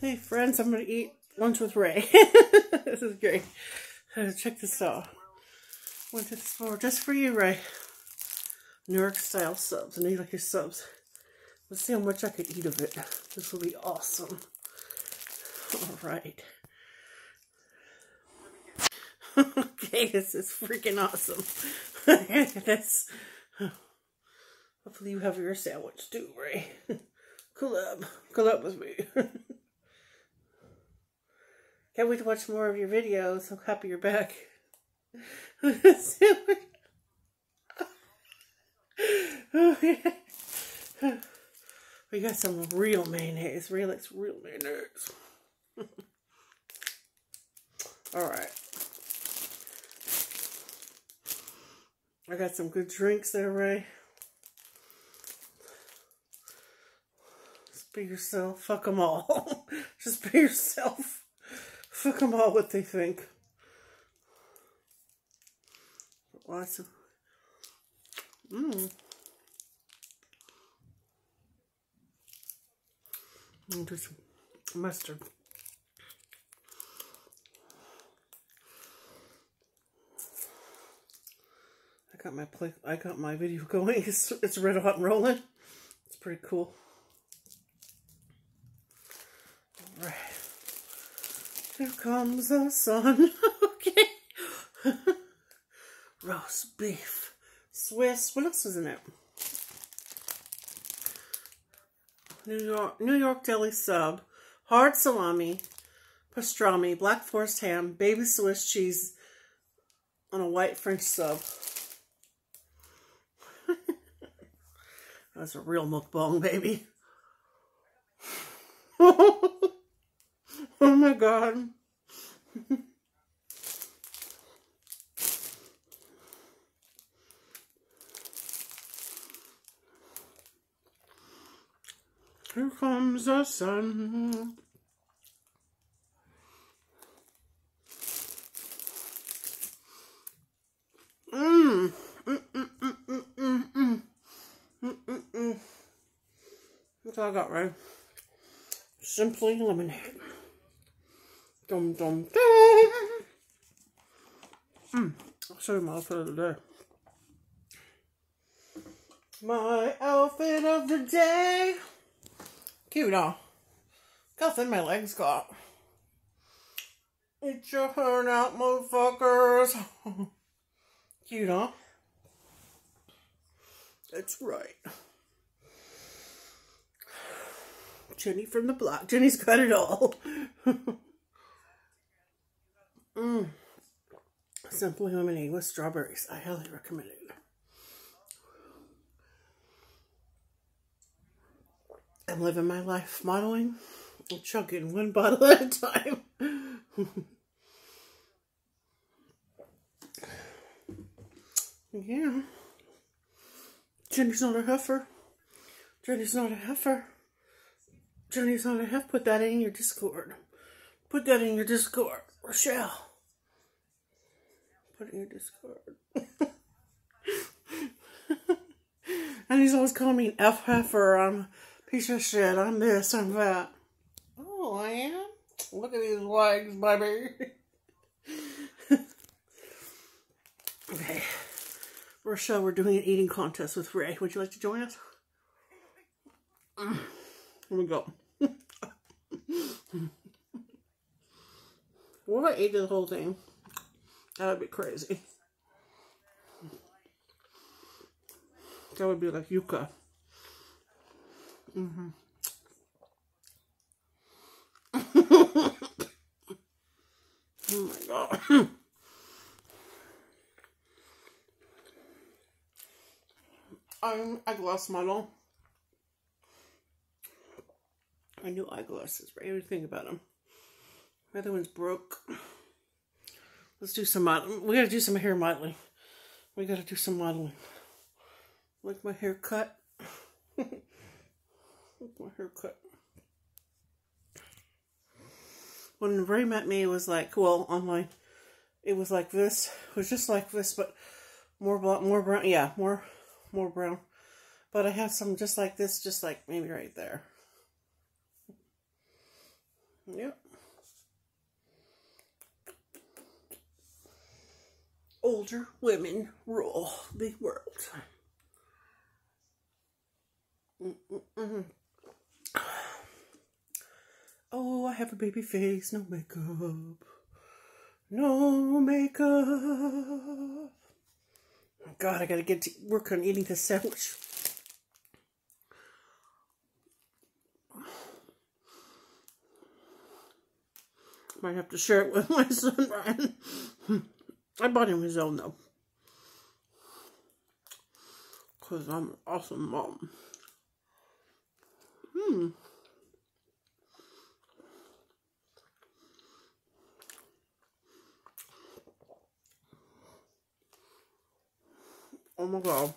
Hey friends, I'm gonna eat lunch with Ray. this is great. Check this out. Went to the store just for you, Ray. New York style subs. I need like your subs. Let's see how much I could eat of it. This will be awesome. Alright. okay, this is freaking awesome. this. Hopefully you have your sandwich too, Ray. Cool up with me. Can't wait to watch more of your videos. I'm happy you're back. we got some real mayonnaise. Real, it's real mayonnaise. All right. I got some good drinks there, Ray. Just be yourself. Fuck them all. Just be yourself. Fuck them all what they think. Lots of. Mmm. And do some mustard. I got my play. I got my video going. It's it's red hot and rolling. It's pretty cool. All right. Here comes the sun. okay. Roast beef. Swiss. What else is in it? New York, New York deli sub, hard salami, pastrami, black forest ham, baby Swiss cheese on a white French sub. That's a real mukbang, baby. Oh my god. Here comes the sun. Mmm. Mm, mm, mm, mm, mm, I got, right? Simply lemonade. Dum, dum, dum. Mm. Show you my outfit of the day. My outfit of the day. Cute, huh? How thin my legs got. Eat your heart out, motherfuckers. Cute, huh? That's right. Jenny from the block. Jenny's got it all. Mmm. Simple lemonade with strawberries. I highly recommend it. I'm living my life modeling and chugging one bottle at a time. yeah. Jenny's not a heifer. Jenny's not a heifer. Jenny's not a heifer. Put that in your Discord. Put that in your Discord. Rochelle. Put it in your Discord. and he's always calling me an F heifer. I'm piece of shit. I'm this, I'm that. Oh, I am? Look at these legs, baby. okay. Rochelle, we're doing an eating contest with Ray. Would you like to join us? Here we go. What if I ate the whole thing? That would be crazy. That would be like yucca. Mm-hmm. oh my god. I'm eyeglass model. My new eyeglasses, right? What do you think about them? My other one's broke. Let's do some modeling. We gotta do some hair modeling. We gotta do some modeling. Like my hair cut. my haircut. When Ray met me, it was like, well, online, it was like this. It was just like this, but more black, more brown. Yeah, more, more brown. But I have some just like this, just like maybe right there. Yep. Older women rule the world. Mm -mm -mm. Oh, I have a baby face, no makeup. No makeup. God, I gotta get to work on eating this sandwich. Might have to share it with my son, Ryan. I bought him his own, though. Because I'm an awesome mom. Hmm. Oh my god.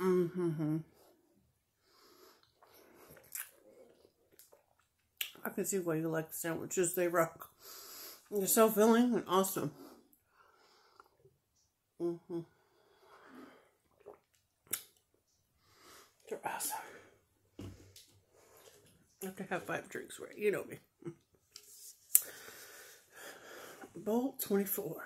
Mm-hmm. I can see why you like the sandwiches. They rock. They're so filling and awesome. Mm-hmm. They're awesome. I have to have five drinks, right? You know me. Bowl 24.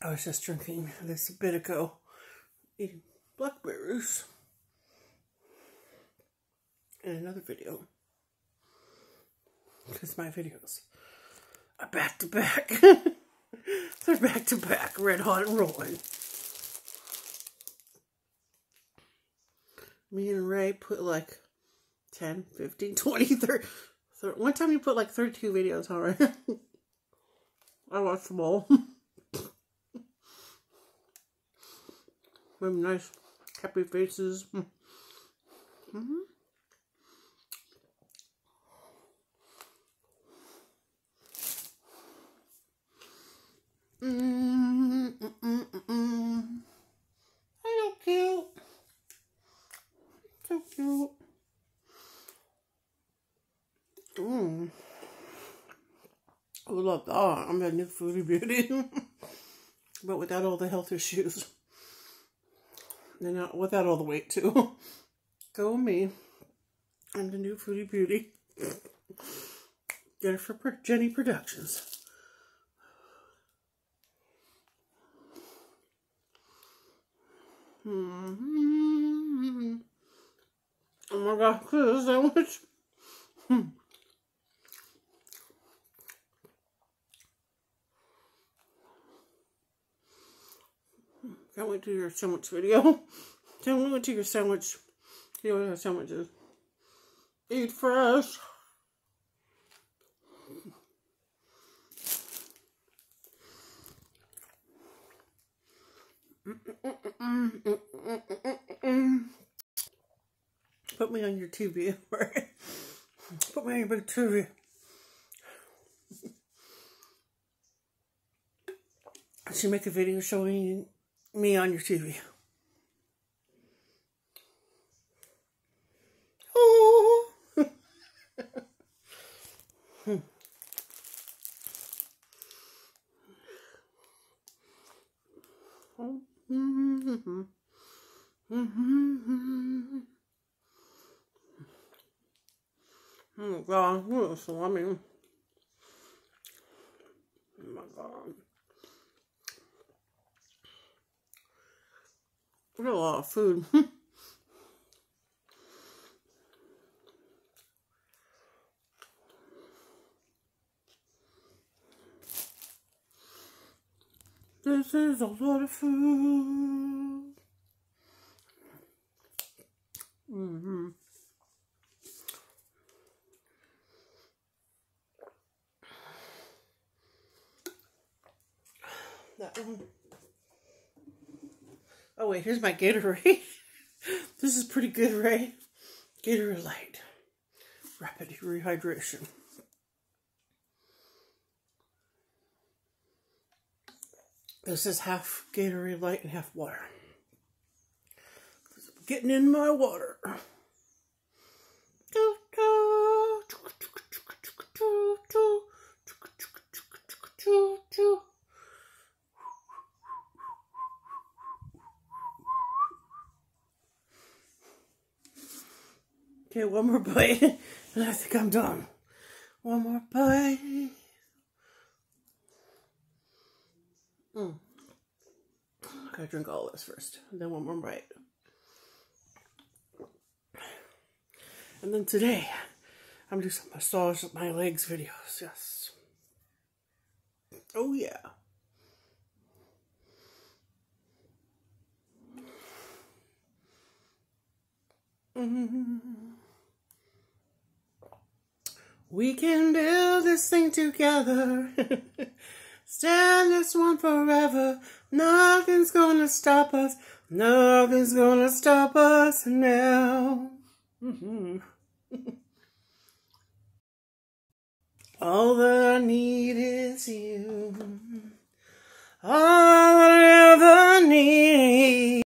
I was just drinking this a bit ago, eating blackberries in another video. Because my videos are back to back. They're back to back, red hot and rolling. Me and Ray put like 10, 15, 20, 30. One time you put like 32 videos, on right? I watched them all. Very nice happy faces. Mm-hmm. Mm-hmm. Mm -hmm. Mm -mm -mm I cute. So cute. Mm. Oh, look, oh, I'm a new Foodie Beauty. but without all the health issues. And not without all the weight, too. Go me. I'm the new Foodie Beauty. Jennifer Jenny Productions. Mm-hmm. Oh my god, this is much. Hmm. Can't wait to your sandwich video. Can't wait to your sandwich. See what your sandwiches. Eat fresh. Put me on your TV. Put me on your TV. I should make a video showing me on your TV. Oh. hmm. Mm-hmm. Mm-hmm. Oh what a salami. Oh my god. What a lot of food. this is a lot of food. Mm-hmm. Oh wait, here's my Gatorade. this is pretty good, Ray. Gatorade Light. Rapid rehydration. This is half Gatorade Light and half water. Getting in my water. Okay, one more bite, and I think I'm done. One more bite. Mm. I gotta drink all this first, and then one more bite. And then today, I'm doing some massage of my legs videos. Yes. Oh yeah. Mm-hmm. We can build this thing together. Stand this one forever. Nothing's gonna stop us. Nothing's gonna stop us now. All that I need is you. All I ever need.